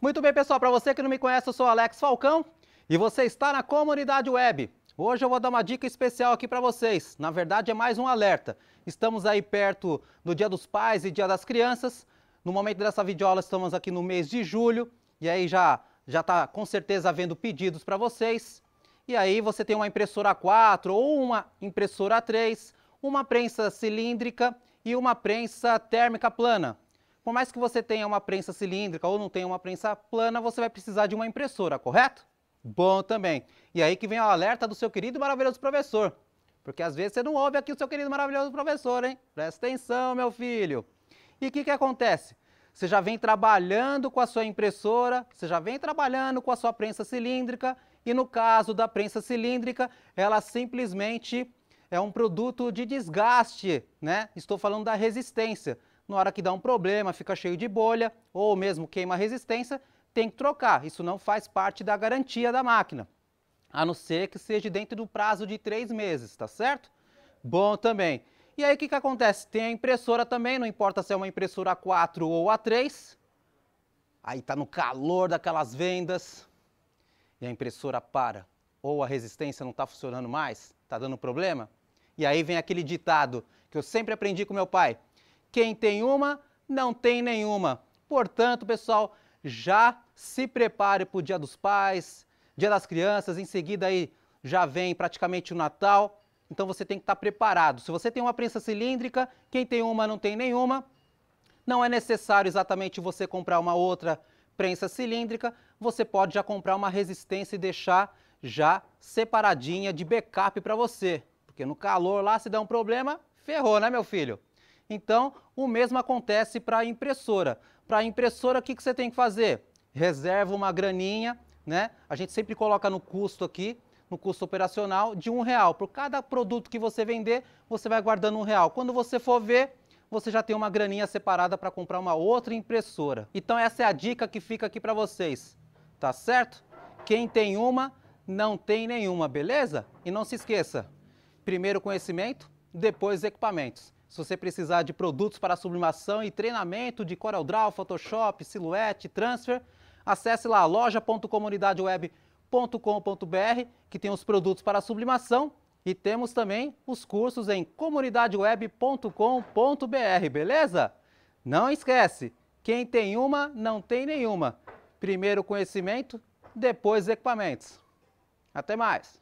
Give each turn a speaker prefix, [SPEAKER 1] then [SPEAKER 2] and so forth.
[SPEAKER 1] Muito bem, pessoal, para você que não me conhece, eu sou Alex Falcão e você está na comunidade web. Hoje eu vou dar uma dica especial aqui para vocês. Na verdade, é mais um alerta. Estamos aí perto do Dia dos Pais e Dia das Crianças. No momento dessa videoaula, estamos aqui no mês de julho e aí já já está com certeza havendo pedidos para vocês. E aí você tem uma impressora A4 ou uma impressora A3, uma prensa cilíndrica e uma prensa térmica plana. Por mais que você tenha uma prensa cilíndrica ou não tenha uma prensa plana, você vai precisar de uma impressora, correto? Bom também. E aí que vem o alerta do seu querido e maravilhoso professor. Porque às vezes você não ouve aqui o seu querido e maravilhoso professor, hein? Presta atenção, meu filho. E o que, que acontece? Você já vem trabalhando com a sua impressora, você já vem trabalhando com a sua prensa cilíndrica, e no caso da prensa cilíndrica, ela simplesmente é um produto de desgaste, né? Estou falando da resistência na hora que dá um problema, fica cheio de bolha ou mesmo queima resistência, tem que trocar. Isso não faz parte da garantia da máquina, a não ser que seja dentro do prazo de três meses, tá certo? Bom também. E aí o que, que acontece? Tem a impressora também, não importa se é uma impressora A4 ou A3. Aí está no calor daquelas vendas e a impressora para. Ou a resistência não está funcionando mais, está dando problema. E aí vem aquele ditado que eu sempre aprendi com meu pai. Quem tem uma, não tem nenhuma. Portanto, pessoal, já se prepare para o Dia dos Pais, Dia das Crianças, em seguida aí já vem praticamente o Natal. Então você tem que estar preparado. Se você tem uma prensa cilíndrica, quem tem uma não tem nenhuma, não é necessário exatamente você comprar uma outra prensa cilíndrica, você pode já comprar uma resistência e deixar já separadinha de backup para você. Porque no calor lá, se der um problema, ferrou, né, meu filho? Então, o mesmo acontece para a impressora. Para a impressora, o que, que você tem que fazer? Reserva uma graninha, né? A gente sempre coloca no custo aqui, no custo operacional, de um real. Por cada produto que você vender, você vai guardando um real. Quando você for ver, você já tem uma graninha separada para comprar uma outra impressora. Então essa é a dica que fica aqui para vocês, tá certo? Quem tem uma, não tem nenhuma, beleza? E não se esqueça, primeiro conhecimento, depois equipamentos. Se você precisar de produtos para sublimação e treinamento de CorelDRAW, Photoshop, Silhouette, Transfer, acesse lá loja.comunidadeweb.com.br que tem os produtos para sublimação e temos também os cursos em comunidadeweb.com.br, beleza? Não esquece, quem tem uma não tem nenhuma. Primeiro conhecimento, depois equipamentos. Até mais!